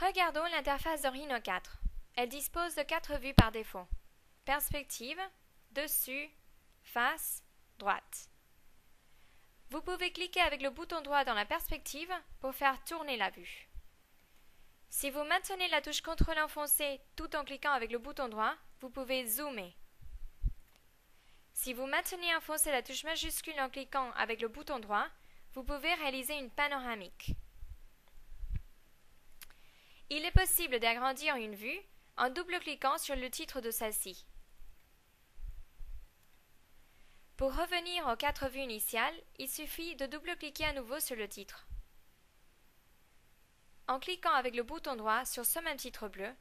Regardons l'interface de Rhino 4. Elle dispose de quatre vues par défaut. Perspective, dessus, face, droite. Vous pouvez cliquer avec le bouton droit dans la perspective pour faire tourner la vue. Si vous maintenez la touche CTRL enfoncée tout en cliquant avec le bouton droit, vous pouvez zoomer. Si vous maintenez enfoncée la touche majuscule en cliquant avec le bouton droit, vous pouvez réaliser une panoramique. Il est possible d'agrandir une vue en double-cliquant sur le titre de celle-ci. Pour revenir aux quatre vues initiales, il suffit de double-cliquer à nouveau sur le titre. En cliquant avec le bouton droit sur ce même titre bleu,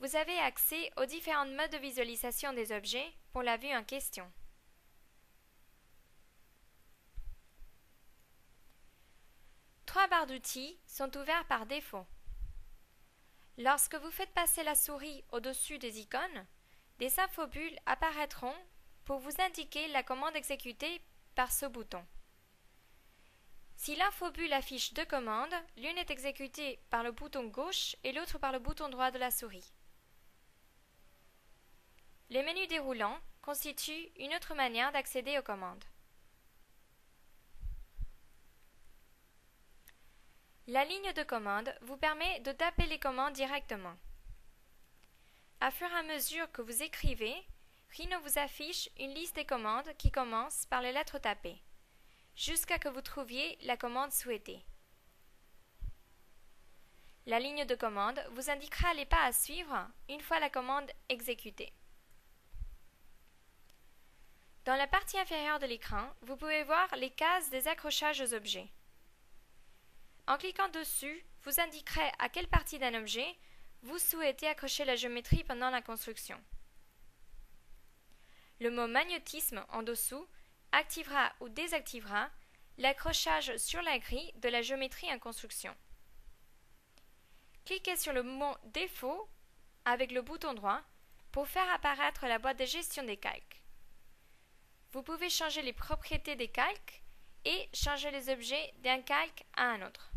vous avez accès aux différents modes de visualisation des objets pour la vue en question. Trois barres d'outils sont ouverts par défaut. Lorsque vous faites passer la souris au-dessus des icônes, des infobules apparaîtront pour vous indiquer la commande exécutée par ce bouton. Si l'infobule affiche deux commandes, l'une est exécutée par le bouton gauche et l'autre par le bouton droit de la souris. Les menus déroulants constituent une autre manière d'accéder aux commandes. La ligne de commande vous permet de taper les commandes directement. À fur et à mesure que vous écrivez, Rhino vous affiche une liste des commandes qui commence par les lettres tapées, jusqu'à que vous trouviez la commande souhaitée. La ligne de commande vous indiquera les pas à suivre une fois la commande exécutée. Dans la partie inférieure de l'écran, vous pouvez voir les cases des accrochages aux objets. En cliquant dessus, vous indiquerez à quelle partie d'un objet vous souhaitez accrocher la géométrie pendant la construction. Le mot magnétisme en dessous activera ou désactivera l'accrochage sur la grille de la géométrie en construction. Cliquez sur le mot défaut avec le bouton droit pour faire apparaître la boîte de gestion des calques. Vous pouvez changer les propriétés des calques et changer les objets d'un calque à un autre.